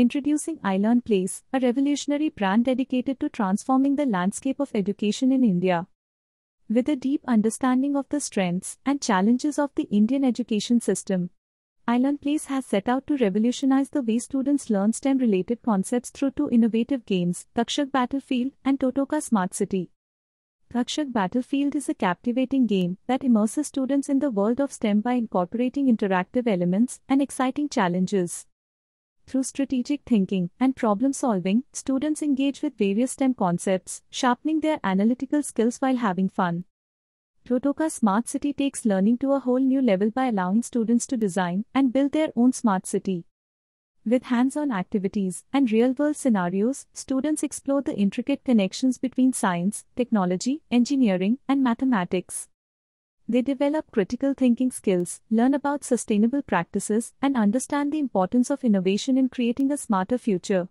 Introducing iLearn Place, a revolutionary brand dedicated to transforming the landscape of education in India. With a deep understanding of the strengths and challenges of the Indian education system, iLearn Place has set out to revolutionize the way students learn STEM related concepts through two innovative games, Takshak Battlefield and Totoka Smart City. Takshak Battlefield is a captivating game that immerses students in the world of STEM by incorporating interactive elements and exciting challenges. Through strategic thinking and problem solving, students engage with various STEM concepts, sharpening their analytical skills while having fun. Totoka Smart City takes learning to a whole new level by allowing students to design and build their own smart city. With hands on activities and real world scenarios, students explore the intricate connections between science, technology, engineering, and mathematics. They develop critical thinking skills, learn about sustainable practices, and understand the importance of innovation in creating a smarter future.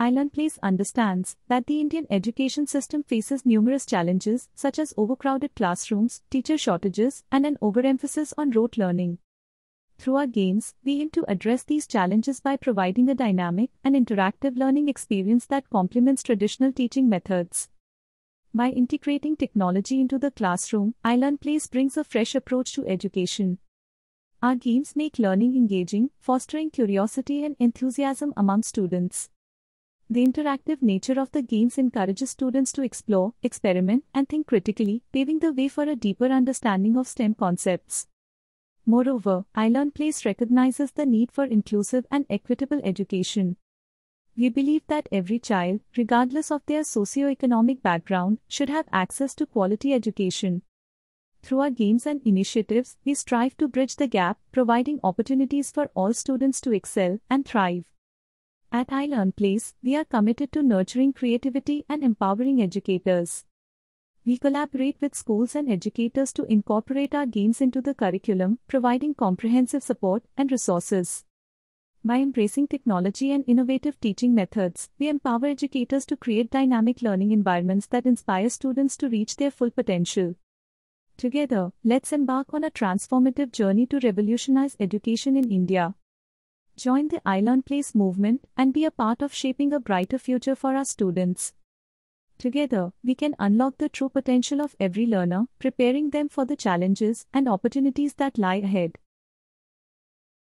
iLearn Place understands that the Indian education system faces numerous challenges such as overcrowded classrooms, teacher shortages, and an overemphasis on rote learning. Through our games, we aim to address these challenges by providing a dynamic and interactive learning experience that complements traditional teaching methods. By integrating technology into the classroom, iLearnPlace brings a fresh approach to education. Our games make learning engaging, fostering curiosity and enthusiasm among students. The interactive nature of the games encourages students to explore, experiment, and think critically, paving the way for a deeper understanding of STEM concepts. Moreover, iLearnPlace recognizes the need for inclusive and equitable education. We believe that every child, regardless of their socio-economic background, should have access to quality education. Through our games and initiatives, we strive to bridge the gap, providing opportunities for all students to excel and thrive. At iLearn Place, we are committed to nurturing creativity and empowering educators. We collaborate with schools and educators to incorporate our games into the curriculum, providing comprehensive support and resources. By embracing technology and innovative teaching methods, we empower educators to create dynamic learning environments that inspire students to reach their full potential. Together, let's embark on a transformative journey to revolutionize education in India. Join the iLearn Place movement and be a part of shaping a brighter future for our students. Together, we can unlock the true potential of every learner, preparing them for the challenges and opportunities that lie ahead.